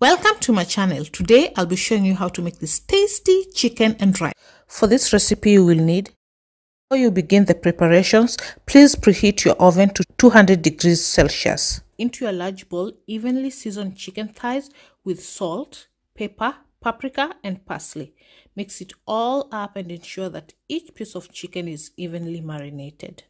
Welcome to my channel. Today I'll be showing you how to make this tasty chicken and rice. For this recipe you will need before you begin the preparations, please preheat your oven to 200 degrees Celsius. Into a large bowl, evenly season chicken thighs with salt, pepper, paprika and parsley. Mix it all up and ensure that each piece of chicken is evenly marinated.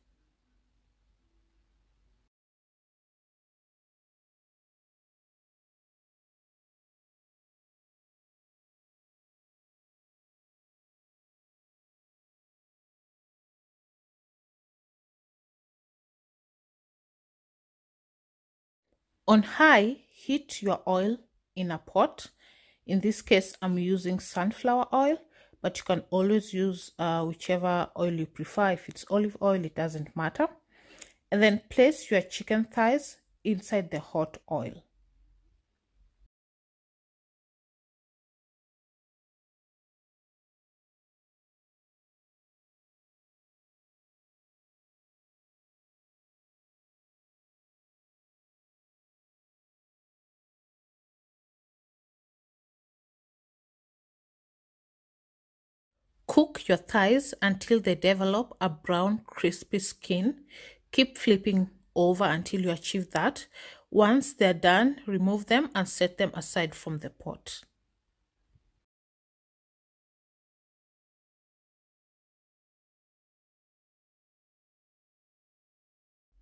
On high, heat your oil in a pot. In this case, I'm using sunflower oil, but you can always use uh, whichever oil you prefer. If it's olive oil, it doesn't matter. And then place your chicken thighs inside the hot oil. Cook your thighs until they develop a brown crispy skin. Keep flipping over until you achieve that. Once they're done, remove them and set them aside from the pot.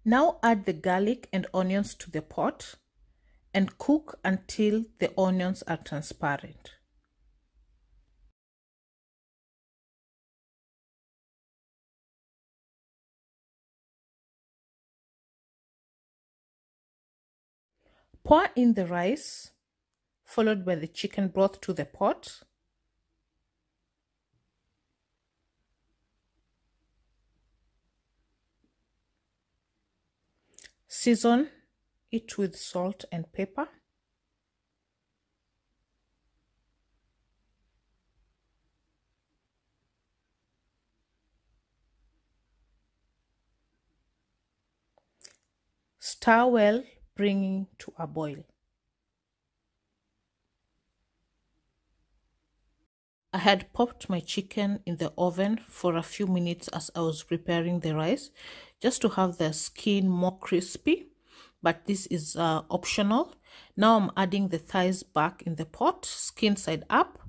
Now add the garlic and onions to the pot and cook until the onions are transparent. Pour in the rice, followed by the chicken broth to the pot. Season it with salt and pepper. Stir well bringing to a boil. I had popped my chicken in the oven for a few minutes as I was preparing the rice just to have the skin more crispy but this is uh, optional. Now I'm adding the thighs back in the pot, skin side up,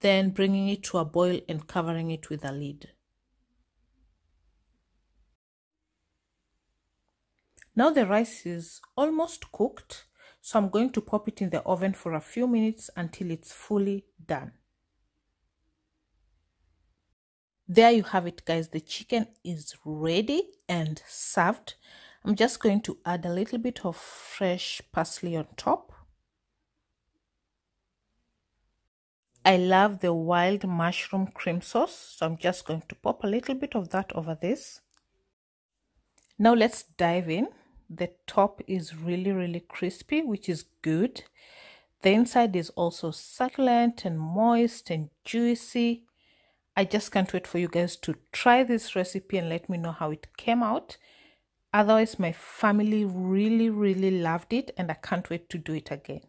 then bringing it to a boil and covering it with a lid. Now the rice is almost cooked, so I'm going to pop it in the oven for a few minutes until it's fully done. There you have it guys, the chicken is ready and served. I'm just going to add a little bit of fresh parsley on top. I love the wild mushroom cream sauce, so I'm just going to pop a little bit of that over this. Now let's dive in the top is really really crispy which is good. The inside is also succulent and moist and juicy. I just can't wait for you guys to try this recipe and let me know how it came out. Otherwise my family really really loved it and i can't wait to do it again